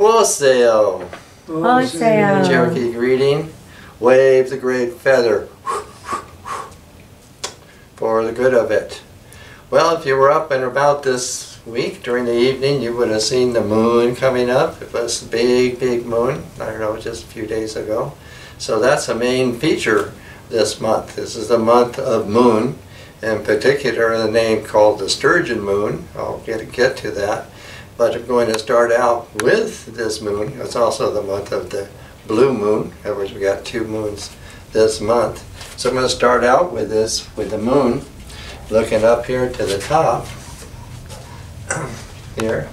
Wholesale. Wholesale. Cherokee greeting. Wave the great feather for the good of it. Well, if you were up and about this week during the evening, you would have seen the moon coming up. It was a big, big moon. I don't know, just a few days ago. So that's a main feature this month. This is the month of moon, in particular the name called the sturgeon moon. I'll get, get to that. But I'm going to start out with this moon. It's also the month of the blue moon. In other words, we got two moons this month. So I'm going to start out with this, with the moon, looking up here to the top. here.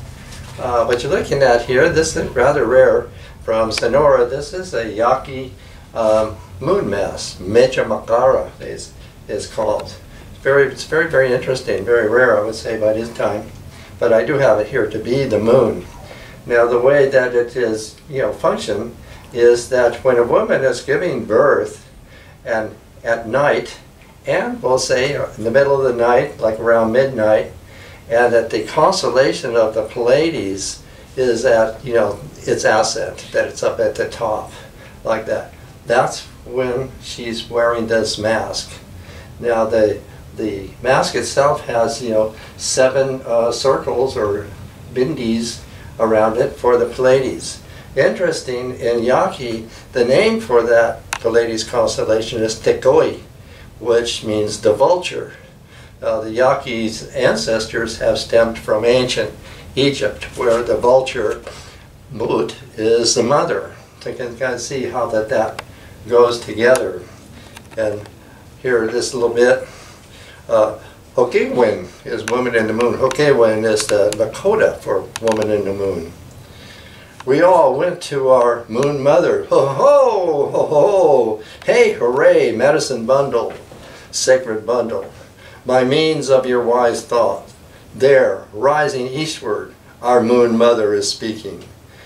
Uh, what you're looking at here, this is rather rare from Sonora. This is a Yaqui um, moon mass. Mecha Makara is, is called. It's very, it's very, very interesting, very rare, I would say, by this time. But I do have it here to be the moon. Now, the way that it is, you know, function is that when a woman is giving birth and at night, and we'll say in the middle of the night, like around midnight, and that the constellation of the Pleiades is at, you know, its ascent, that it's up at the top, like that. That's when she's wearing this mask. Now the the mask itself has, you know, seven uh, circles or bindis around it for the Pleiades. Interesting, in Yaqui, the name for that Pleiades constellation is Tekoi, which means the vulture. Uh, the Yaqui's ancestors have stemmed from ancient Egypt, where the vulture, Mut, is the mother. So you can kind of see how that, that goes together. And here, this little bit, uh, Hokewin is woman in the moon. Hokewin is the Lakota for woman in the moon. We all went to our moon mother. Ho ho, ho ho, hey hooray, medicine bundle, sacred bundle. By means of your wise thought, there, rising eastward, our moon mother is speaking.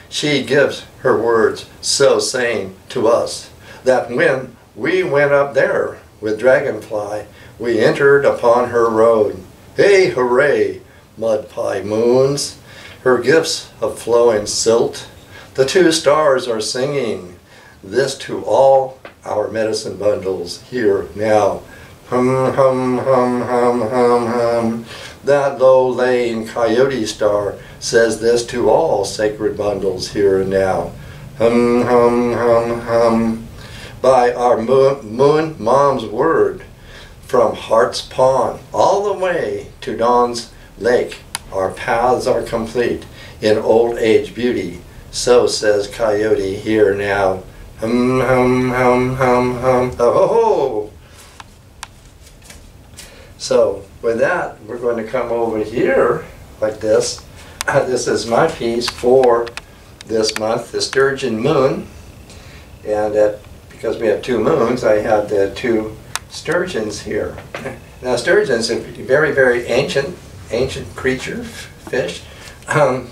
She gives her words, so saying to us that when we went up there with Dragonfly, we entered upon her road. Hey hooray, mud pie moons, her gifts of flowing silt. The two stars are singing this to all our medicine bundles here now. Hum, hum, hum, hum, hum, hum. That low-laying coyote star says this to all sacred bundles here and now. Hum, hum, hum, hum. By our moon, moon mom's word, from Hart's Pond all the way to Dawn's Lake, our paths are complete in old age beauty. So says Coyote here now. Hum, hum, hum, hum, hum, ho, ho, ho. So with that, we're going to come over here like this. Uh, this is my piece for this month, the Sturgeon Moon. And because we have two moons, I have the two sturgeons here. Now sturgeons are very, very ancient, ancient creature, fish, um,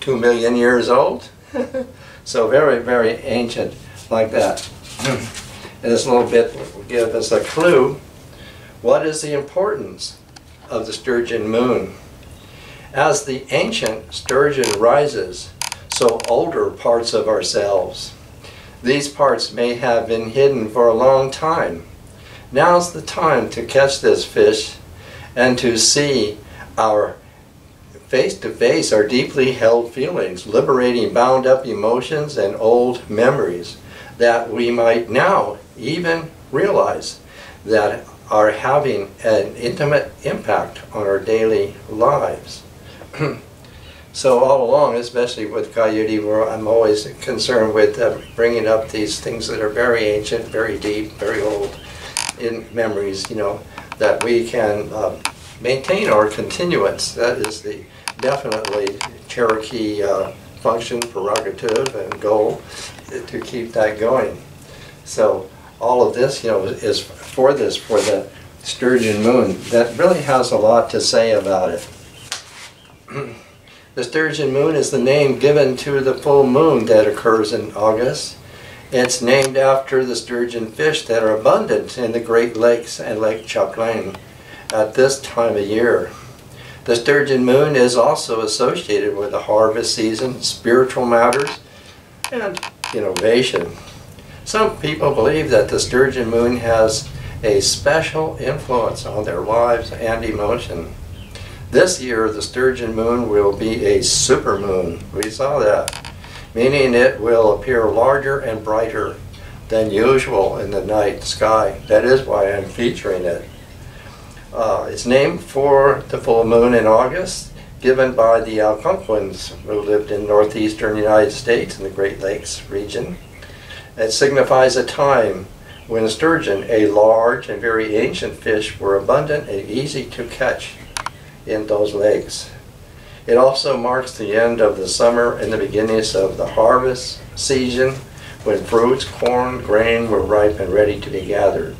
two million years old. so very, very ancient like that. and this little bit will give us a clue. What is the importance of the sturgeon moon? As the ancient sturgeon rises, so older parts of ourselves. These parts may have been hidden for a long time Now's the time to catch this fish and to see our face to face our deeply held feelings, liberating bound up emotions and old memories that we might now even realize that are having an intimate impact on our daily lives. so all along, especially with Coyote, where I'm always concerned with uh, bringing up these things that are very ancient, very deep, very old, in memories, you know, that we can uh, maintain our continuance. That is the definitely Cherokee uh, function, prerogative, and goal to keep that going. So all of this, you know, is for this, for the sturgeon moon. That really has a lot to say about it. the sturgeon moon is the name given to the full moon that occurs in August. It's named after the sturgeon fish that are abundant in the Great Lakes and Lake Champlain at this time of year. The sturgeon moon is also associated with the harvest season, spiritual matters, and innovation. Some people believe that the sturgeon moon has a special influence on their lives and emotion. This year, the sturgeon moon will be a super moon. We saw that, meaning it will appear larger and brighter than usual in the night sky. That is why I'm featuring it. Uh, it's named for the full moon in August, given by the Algonquins who lived in northeastern United States in the Great Lakes region. It signifies a time when sturgeon, a large and very ancient fish, were abundant and easy to catch in those lakes. It also marks the end of the summer and the beginnings of the harvest season when fruits, corn, grain were ripe and ready to be gathered.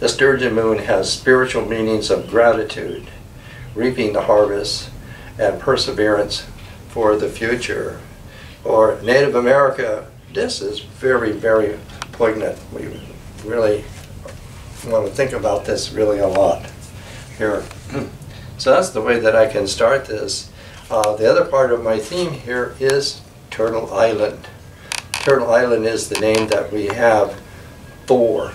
The sturgeon moon has spiritual meanings of gratitude, reaping the harvest, and perseverance for the future. For Native America, this is very, very poignant. We really want to think about this really a lot here. so that's the way that I can start this. Uh, the other part of my theme here is Turtle Island. Turtle Island is the name that we have for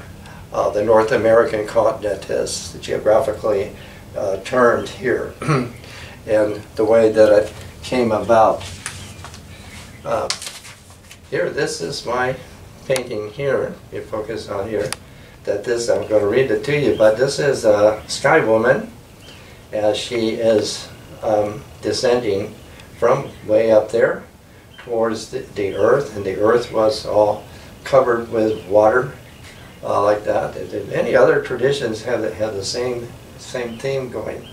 uh, the North American continent as geographically uh, termed here. and the way that it came about. Uh, here, this is my painting here, you focus on here, that this, I'm going to read it to you, but this is a sky woman as she is um, descending from way up there towards the, the earth, and the earth was all covered with water uh, like that. Many other traditions have have the same same theme going.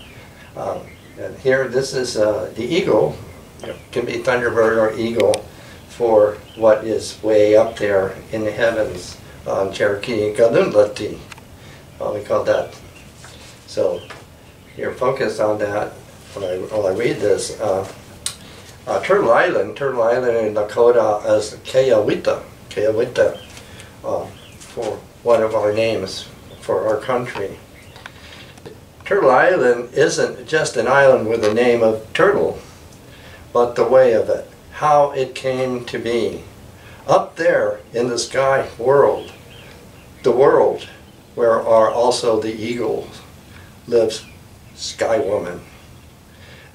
Um, and here, this is uh, the eagle. It can be thunderbird or eagle for what is way up there in the heavens on Cherokee Galunlati. Uh, we call that. So you're focused on that when I, when I read this. Uh, uh, Turtle Island, Turtle Island in Dakota as Keawita, Keawita, uh, for one of our names for our country. Turtle Island isn't just an island with the name of turtle, but the way of it, how it came to be. Up there in the sky world, the world where are also the eagles, lives Sky Woman.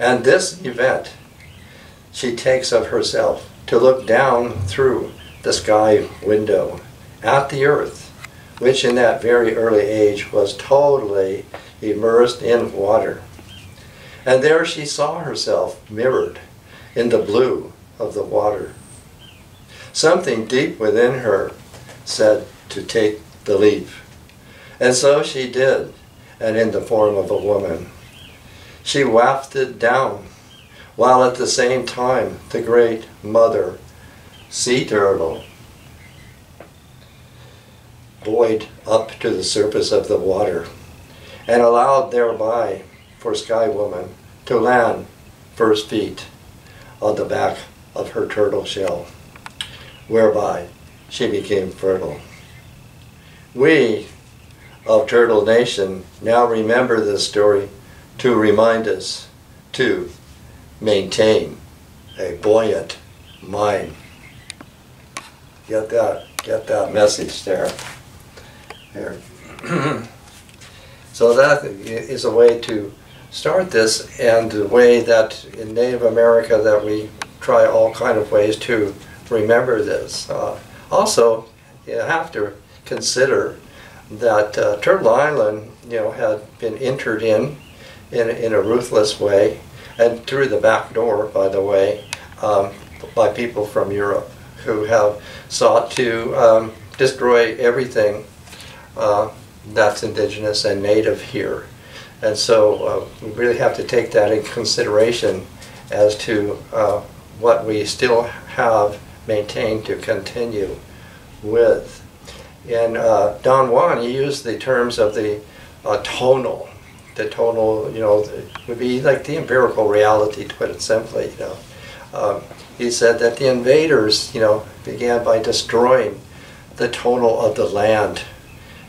And this event she takes of herself to look down through the sky window at the earth, which in that very early age was totally immersed in water. And there she saw herself mirrored in the blue of the water. Something deep within her said to take the leap. And so she did, and in the form of a woman. She wafted down while at the same time the great mother sea turtle buoyed up to the surface of the water and allowed thereby for Sky Woman to land first feet on the back of her turtle shell, whereby she became fertile. We of Turtle Nation now remember this story to remind us to maintain a buoyant mind. Get that, get that message there. There. so that is a way to start this and the way that in Native America that we try all kind of ways to remember this. Uh, also, you have to consider that uh, Turtle Island, you know, had been entered in in, in a ruthless way and through the back door, by the way, um, by people from Europe who have sought to um, destroy everything uh, that's indigenous and native here. And so uh, we really have to take that in consideration as to uh, what we still have maintained to continue with. In uh, Don Juan, he used the terms of the uh, tonal the tonal, you know, would be like the empirical reality, to put it simply, you know. Um, he said that the invaders, you know, began by destroying the tonal of the land,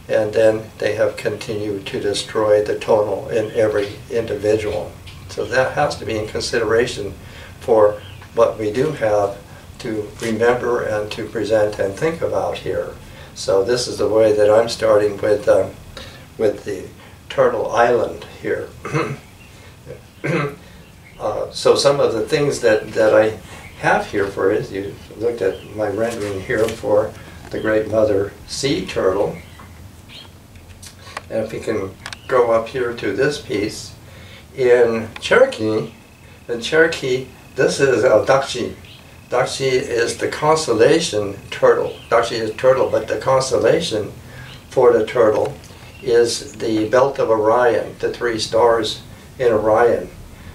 and then they have continued to destroy the tonal in every individual. So that has to be in consideration for what we do have to remember and to present and think about here. So this is the way that I'm starting with, um, with the Turtle Island here. uh, so some of the things that, that I have here for it, you looked at my rendering here for the great mother sea turtle. And if we can go up here to this piece, in Cherokee, in Cherokee, this is a Dakshi. Dakshi is the constellation turtle. Dakshi is turtle, but the constellation for the turtle is the belt of Orion, the three stars in Orion,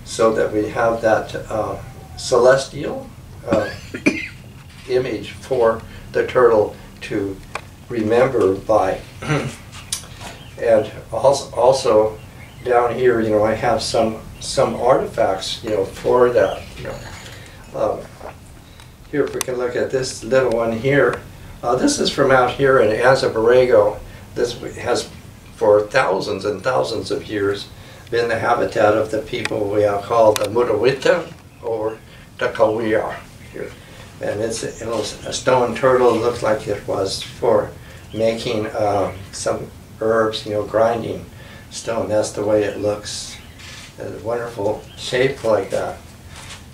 so that we have that uh, celestial uh, image for the turtle to remember by. and also, also down here, you know, I have some some artifacts, you know, for that. You know. Um, here, if we can look at this little one here, uh, this is from out here in Anza Borrego. This has, for thousands and thousands of years, been the habitat of the people we are called the Mudawita or the Kawia here. And it's it was a stone turtle. Looked like it was for making uh, some herbs, you know, grinding stone. That's the way it looks. A wonderful shape like that.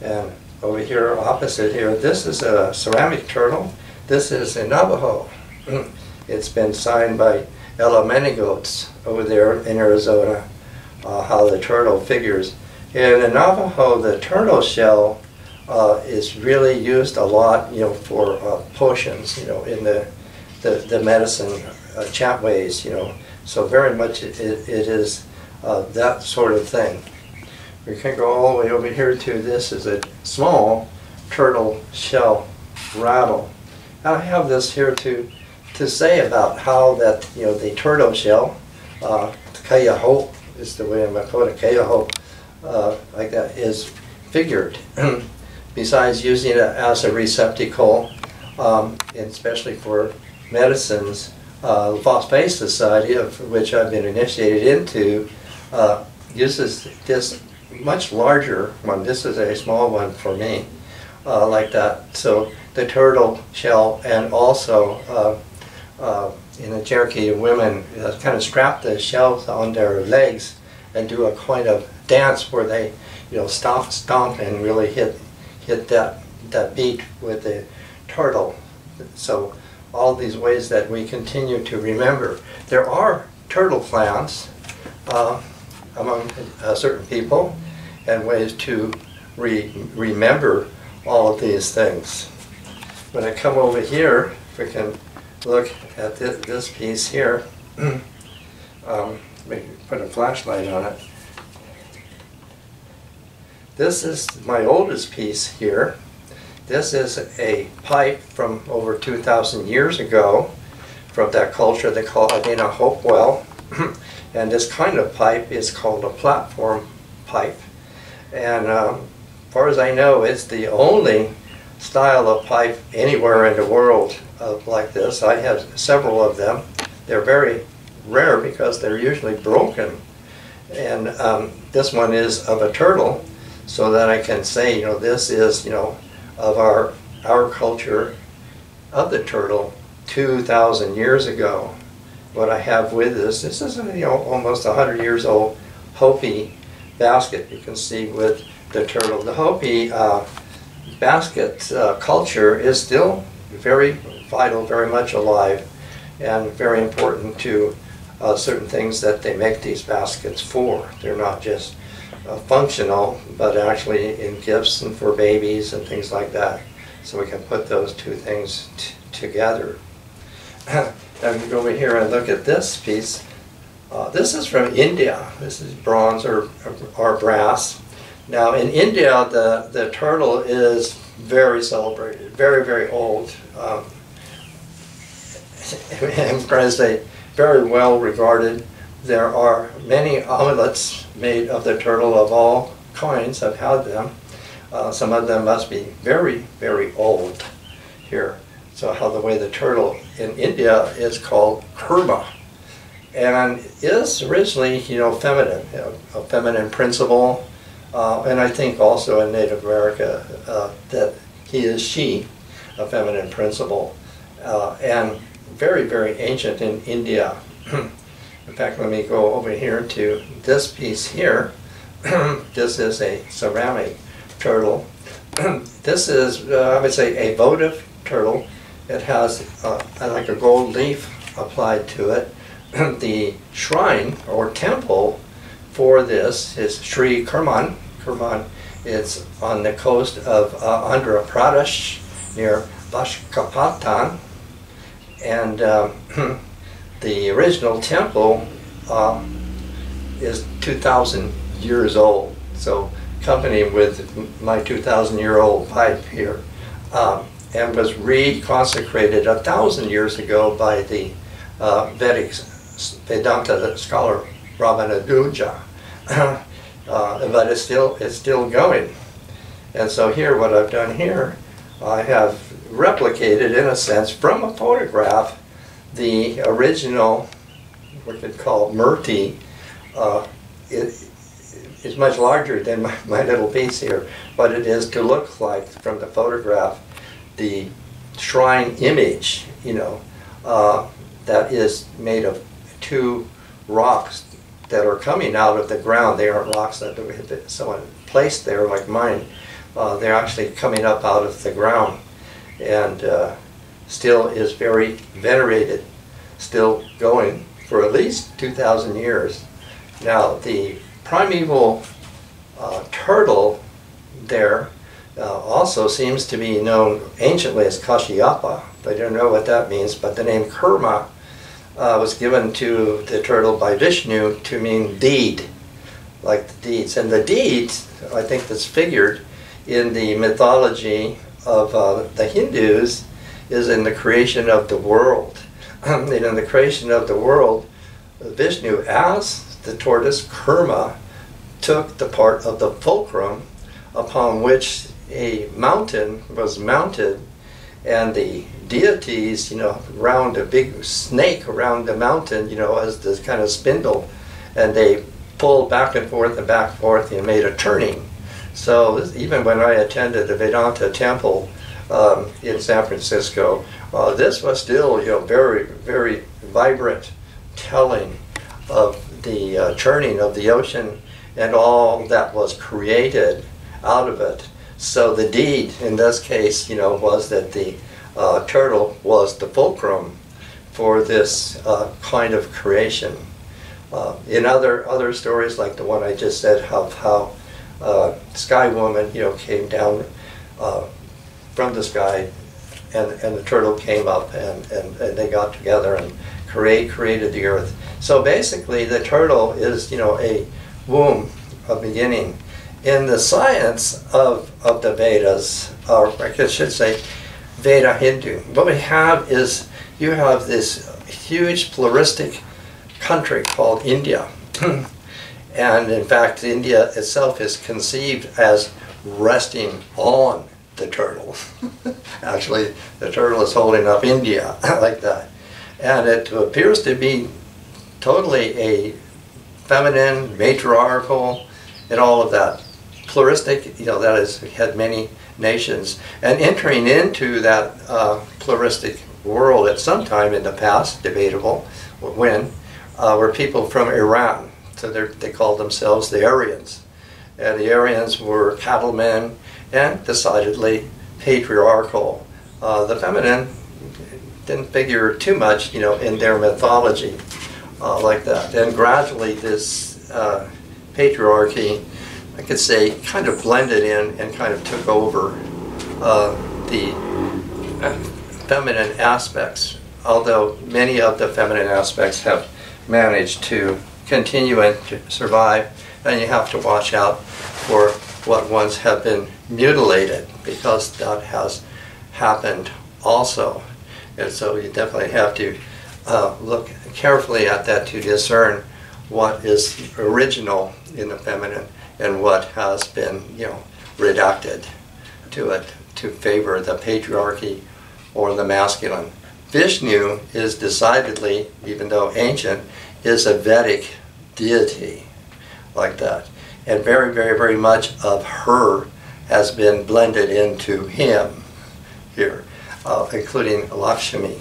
And over here, opposite here, this is a ceramic turtle. This is a Navajo. it's been signed by Ella Menigotes over there in Arizona, uh, how the turtle figures. In the Navajo, the turtle shell uh, is really used a lot, you know, for uh, potions, you know, in the the, the medicine uh, chant ways, you know. So very much it, it, it is uh, that sort of thing. We can go all the way over here to this is a small turtle shell rattle. I have this here to to say about how that you know the turtle shell, uh, kayaho is the way I'm going to call it, kayaho, uh, like that is figured. Besides using it as a receptacle, um, especially for medicines, uh, the False Face Society, of which I've been initiated into, uh, uses this much larger one. This is a small one for me, uh, like that. So the turtle shell and also uh, uh, in the Cherokee women uh, kind of strap the shells on their legs and do a kind of dance where they you know stomp stomp and really hit hit that that beat with the turtle. So all these ways that we continue to remember. There are turtle plants uh, among uh, certain people and ways to re remember all of these things. When I come over here, if we can look at this, piece here, um, put a flashlight on it. This is my oldest piece here. This is a pipe from over 2,000 years ago from that culture they call Adena Hopewell. and this kind of pipe is called a platform pipe. And um, as far as I know, it's the only style of pipe anywhere in the world of like this. I have several of them. They're very rare because they're usually broken. And um, this one is of a turtle, so that I can say, you know, this is, you know, of our, our culture of the turtle 2,000 years ago. What I have with this, this is you know, almost 100 years old Hopi basket you can see with the turtle. The Hopi uh, basket uh, culture is still very vital, very much alive, and very important to uh, certain things that they make these baskets for. They're not just uh, functional, but actually in gifts and for babies and things like that. So we can put those two things together. we go over here and look at this piece. Uh, this is from India. This is bronze or, or brass. Now in India, the, the turtle is very celebrated, very, very old. Um, I'm going to say very well regarded. There are many omelets made of the turtle of all kinds. I've had them. Uh, some of them must be very, very old here. So how the way the turtle in India is called kurma and is originally, you know, feminine, you a feminine principle, uh, and I think also in Native America uh, that he is she, a feminine principle, uh, and very, very ancient in India. in fact, let me go over here to this piece here. this is a ceramic turtle. this is, uh, I would say, a votive turtle. It has uh, like a gold leaf applied to it. the shrine or temple for this is Srikurmam. It's on the coast of uh, Andhra Pradesh near Bashkapatan. And um, the original temple uh, is 2,000 years old. So accompanied with my 2,000 year old pipe here. Um, and was reconsecrated a thousand years ago by the uh, Vedic Vedanta scholar Ramanuja. uh, but it's still, it's still going. And so here, what I've done here, I have replicated, in a sense, from a photograph, the original, what we call Murti. Uh, it is much larger than my, my little piece here, but it is to look like, from the photograph, the shrine image, you know, uh, that is made of two rocks that are coming out of the ground. They aren't rocks that someone placed there like mine. Uh, they're actually coming up out of the ground and uh, still is very venerated, still going for at least 2,000 years. Now the primeval uh, turtle there uh, also seems to be known anciently as Kashyapa. I don't know what that means, but the name Kurma uh, was given to the turtle by Vishnu to mean deed, like the deeds. And the deeds, I think that's figured in the mythology of uh, the Hindus, is in the creation of the world. and in the creation of the world, Vishnu, as the tortoise Kurma, took the part of the fulcrum upon which a mountain was mounted and the deities, you know, round a big snake around the mountain, you know, as this kind of spindle, and they pulled back and forth and back and forth and made a turning. So even when I attended the Vedanta temple um, in San Francisco, uh, this was still, you know, very, very vibrant telling of the uh, churning of the ocean and all that was created out of it. So the deed in this case, you know, was that the uh, turtle was the fulcrum for this uh, kind of creation. Uh, in other other stories, like the one I just said, of how uh, Sky Woman, you know, came down uh, from the sky, and and the turtle came up, and, and, and they got together and create created the earth. So basically, the turtle is you know a womb, a beginning. In the science of, of the Vedas, or I should say, Veda Hindu. What we have is you have this huge pluralistic country called India. Hmm. and in fact, India itself is conceived as resting on the turtle. Actually, the turtle is holding up India like that. And it appears to be totally a feminine, matriarchal, and all of that. Pluralistic, you know, that has had many nations. And entering into that uh, pluralistic world at some time in the past, debatable when, uh, were people from Iran. So they called themselves the Aryans. And the Aryans were cattlemen and decidedly patriarchal. Uh, the feminine didn't figure too much, you know, in their mythology uh, like that. And gradually this uh, patriarchy I could say, kind of blended in and kind of took over uh, the uh, feminine aspects, although many of the feminine aspects have managed to continue and to survive, and you have to watch out for what ones have been mutilated because that has happened also. And so you definitely have to uh, look carefully at that to discern what is original in the feminine and what has been, you know, redacted to it to favor the patriarchy or the masculine. Vishnu is decidedly, even though ancient, is a Vedic deity like that. and very, very, very much of her has been blended into him here, uh, including Lakshmi.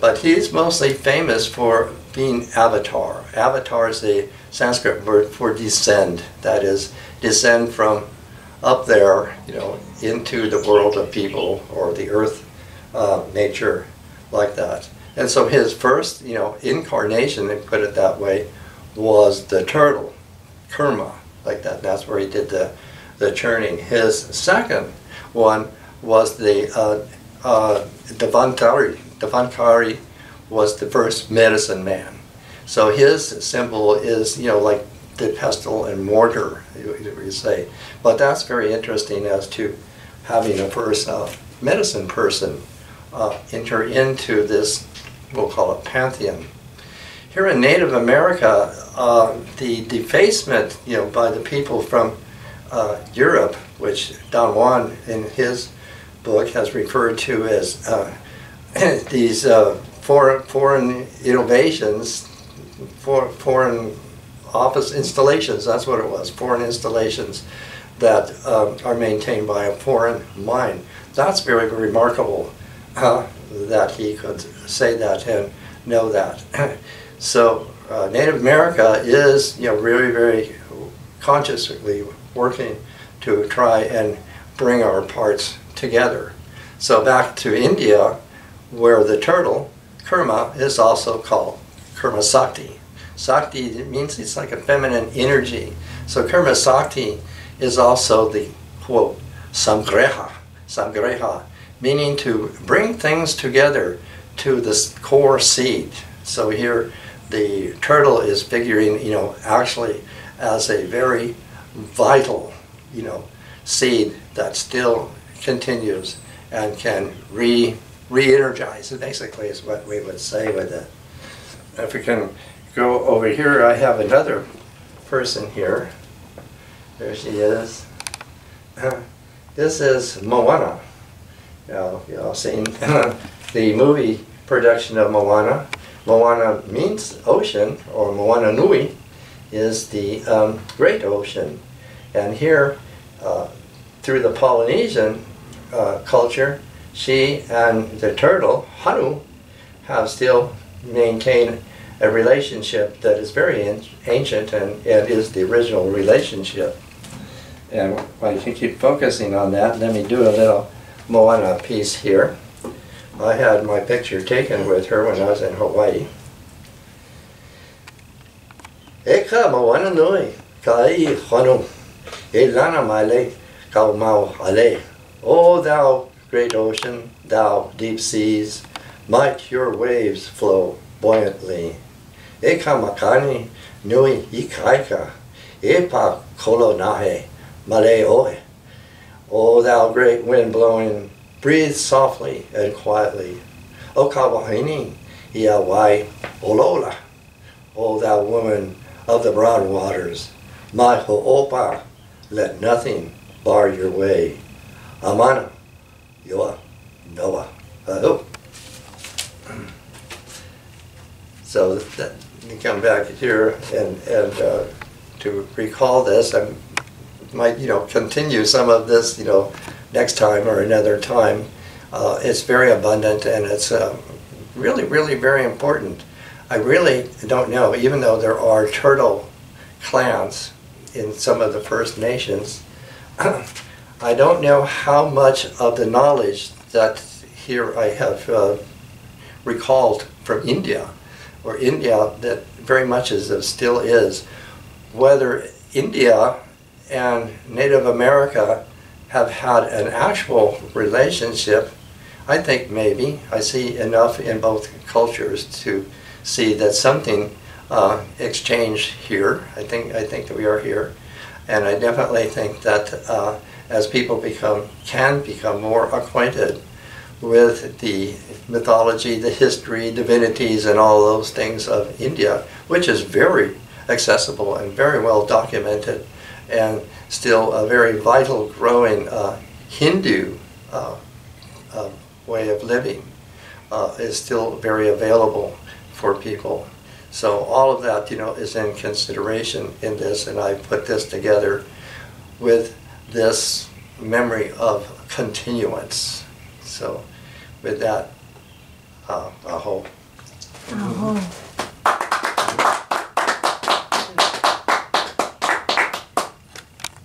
But he's mostly famous for being avatar. Avatar is the Sanskrit word for descend. That is, descend from up there, you know, into the world of people or the earth, uh, nature, like that. And so his first, you know, incarnation, they put it that way, was the turtle, Kurma, like that. That's where he did the, the churning. His second one was the uh, uh, Dhanvantari. Dhanvantari was the first medicine man. So his symbol is, you know, like the pestle and mortar, you, say. But that's very interesting as to having a first uh, medicine person uh, enter into this, we'll call it pantheon. Here in Native America, uh, the defacement, you know, by the people from uh, Europe, which Don Juan in his book has referred to as uh, these uh, foreign, foreign innovations, for, foreign office installations, that's what it was, foreign installations that um, are maintained by a foreign mind. That's very, remarkable uh, that he could say that and know that. so uh, Native America is, you know, very, very consciously working to try and bring our parts together. So back to India, where the turtle, Kurma, is also called Kurma Sakti. Sakti means it's like a feminine energy. So Kurma Sakti is also the quote, Samgreha, Samgreha, meaning to bring things together to this core seed. So here the turtle is figuring, you know, actually as a very vital, you know, seed that still continues and can re re-energize. Basically, is what we would say with it. If we can go over here, I have another person here. There she is. this is Moana. You know, you all seen the movie production of Moana. Moana means ocean, or Moana Nui is the um, great ocean. And here, uh, through the Polynesian uh, culture, she and the turtle, Honu, have still maintained a relationship that is very ancient and, and is the original relationship. And I can keep focusing on that, let me do a little Moana piece here. I had my picture taken with her when I was in Hawaii. E ka Moana nui, ka i e lana mau ale. O thou great ocean, thou deep seas, might your waves flow buoyantly. E ka makani nui i kaika, e pa kolo nahe, male oe. O thou great wind blowing, breathe softly and quietly. O kawahini, ia wai olola. O thou woman of the broad waters, my ho'opa, let nothing bar your way. Amana, Yoa, Noah, Hello. So that, you come back here and, and uh, to recall this, I might, you know, continue some of this, you know, next time or another time. Uh, it's very abundant and it's uh, really, really very important. I really don't know, even though there are turtle clans in some of the First Nations, I don't know how much of the knowledge that here I have uh, recalled from India, or India that very much is, still is, whether India and Native America have had an actual relationship, I think maybe. I see enough in both cultures to see that something uh, exchanged here. I think, I think that we are here. And I definitely think that uh, as people become can become more acquainted with the mythology, the history, divinities, and all those things of India, which is very accessible and very well documented, and still a very vital, growing uh, Hindu uh, uh, way of living uh, is still very available for people. So all of that, you know, is in consideration in this, and I put this together with this memory of continuance. So with that, uh, hope. Oh,